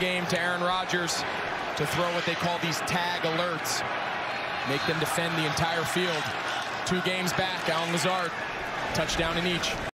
game to Aaron Rodgers to throw what they call these tag alerts. Make them defend the entire field. Two games back, Allen Lazard, touchdown in each.